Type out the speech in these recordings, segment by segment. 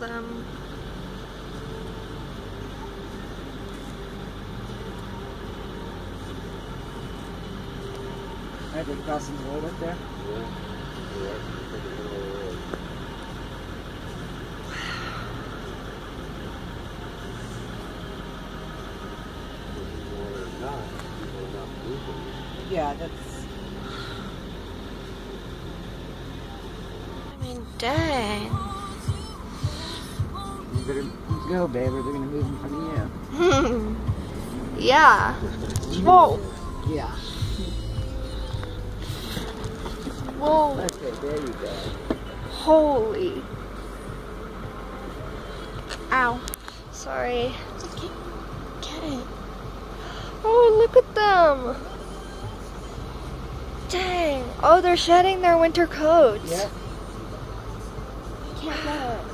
them. Are they crossing the road up there? Yeah, that's. I mean, dang. You better go, babe, or they're gonna move in front of you. yeah. Whoa. Yeah. Whoa. Okay, there you go. Holy. Ow. Sorry. Get it. Oh, look at them. Dang. Oh, they're shedding their winter coats. Yep. Can't let it.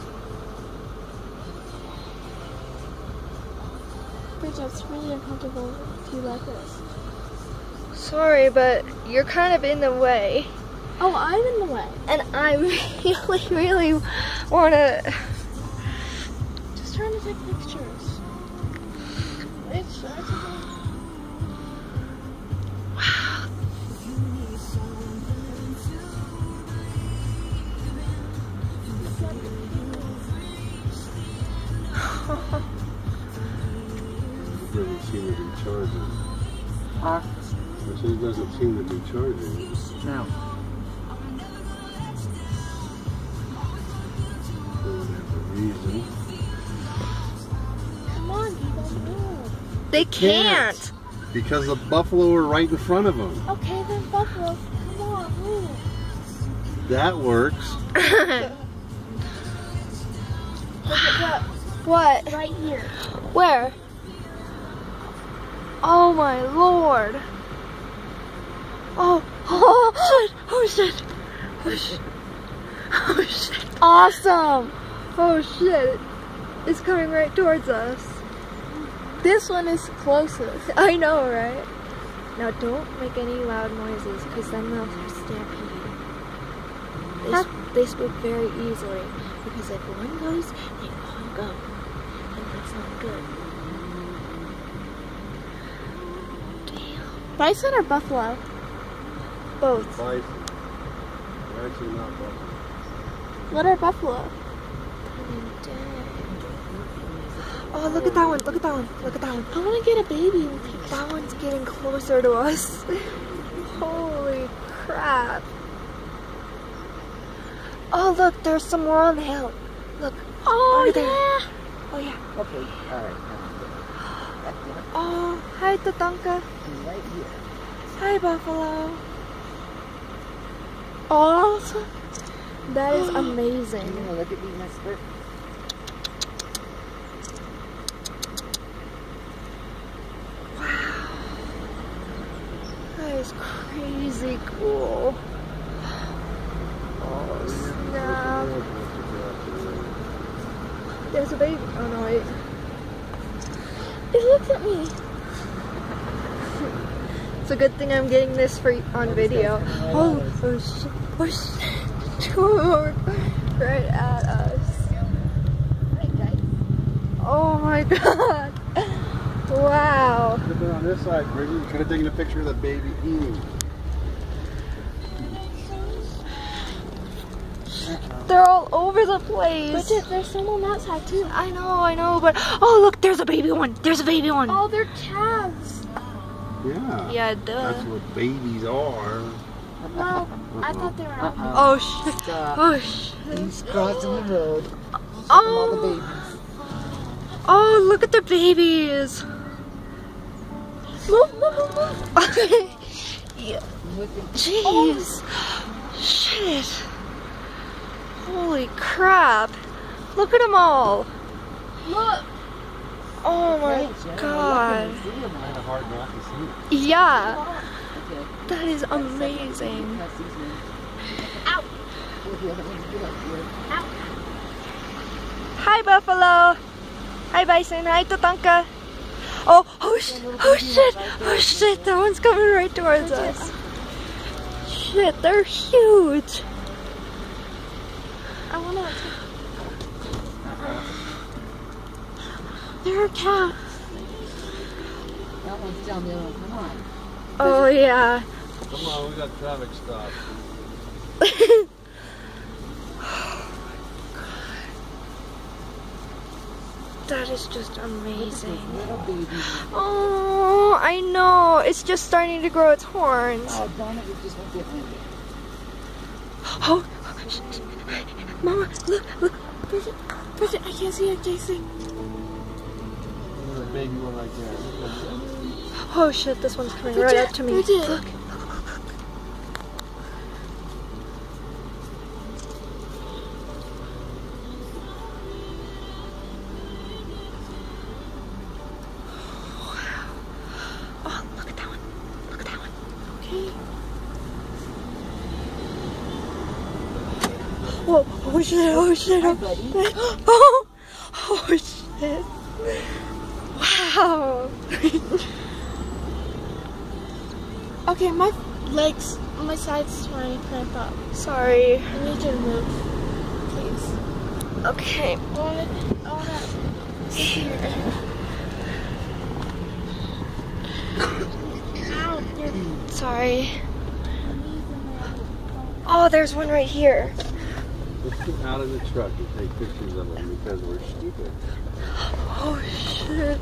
Bridget, it's really uncomfortable if you like this. Sorry, but you're kind of in the way. Oh, I'm in the way. And I really, really want to. Just trying to take pictures. It's, it's seem to be charging. Huh? I said it doesn't seem to be charging. No. For whatever reason. Come on, people. They can't. Because the buffalo are right in front of them. Okay, then Buffalo, come on, move. That works. Look at what? that, right here. Where? Oh my lord. Oh, oh, shit, oh shit, oh shit, oh shit. Awesome. Oh shit. It's coming right towards us. This one is closest. I know, right? Now don't make any loud noises because then they'll stampede. They, Huh? s- they spook very easily because if one goes, they all go. And that's not good. Bison or buffalo? Both. Bison. They're actually not buffalo. What are buffalo? I mean, dang. Oh, look at that one. Look at that one. Look at that one. I want to get a baby with you. That one's getting closer to us. Holy crap. Oh, look, there's some more on the hill. Look. Oh, over there. yeah. Oh, yeah. Okay, alright. now, Back there. Oh, hi, Tatanka. Right here. Hi, Buffalo. Oh, That is amazing. know, look at these nice birds. That is crazy cool. Oh, snap. There's a baby. Oh, no, wait. It looks at me. It's a good thing I'm getting this for on video. Oh, oh shit. Shit. right at us. Oh my god. Wow. Could have been on this side, Bridget. You could have taken a picture of the baby eating. They're all over the place. Bridget, there's some on that side too. I know, I know, but oh look, there's a baby one. There's a baby one. Oh, they're calves. Yeah. Yeah, duh. That's what babies are. No, I thought they were. Uh-uh. Oh shit. Stop. Oh shit. He's crossing the road. All the Oh. babies. Oh, look at the babies. Move, move, move, move. yeah. Look at Jeez. Shit. Holy crap. Look at them all. Look. Oh my Right, god. look at them. Kind of hard not to see. Yeah. Okay. That is amazing. Pass these. Ow. The other ones get up here. Hi, Buffalo. Hi, Bison. Hi, Tatanka. Oh, oh, sh- oh shit. Oh shit. That one's coming right towards us. Shit, they're huge. I wanna. There are cats. That one's down the other one. Come on. Oh yeah. Come on, we got traffic stop. that is just amazing. Oh, I know. It's just starting to grow its horns. Oh, darn it, we just went behind it. Oh, sh- sh- Mama, look, look. Bridget, Bridget, I can't see it, Casey. There's a baby one right there. Oh shit, this one's coming Bridget, right up to me. Bridget. Look. Oh, look at that one. Look at that one. Okay. Whoa, oh shit, oh shit. Hi, Oh, buddy. oh, oh shit. Wow. Okay, my legs, my sides trying to cramp up. Sorry. I need you to move, please. Okay. I wanna, I wanna see your Ow, Sorry. Oh, there's one right here. Let's get out of the truck and take pictures of them because we're stupid. Oh shit.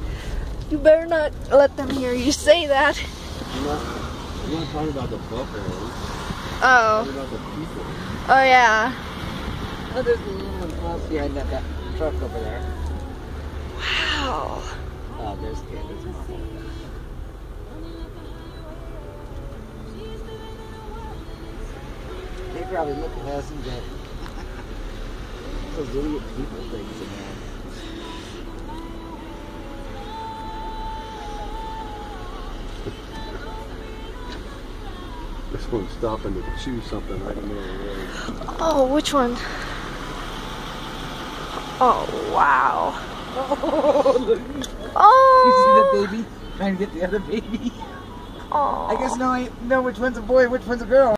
You better not let them hear you say that. I'm not, I'm not talking about the buffaloes. I'm Oh. talking about the people. Oh yeah. Oh, there's a little one behind that, that truck over there. Wow. Oh, there's. There's mama. They probably look at us and go, those idiot people things in there. This one's stopping to chew something right in the middle of the road. Oh, which one? Oh wow. Oh, look. Oh. You see the baby trying to get the other baby? Oh. I guess now I know which one's a boy, which one's a girl.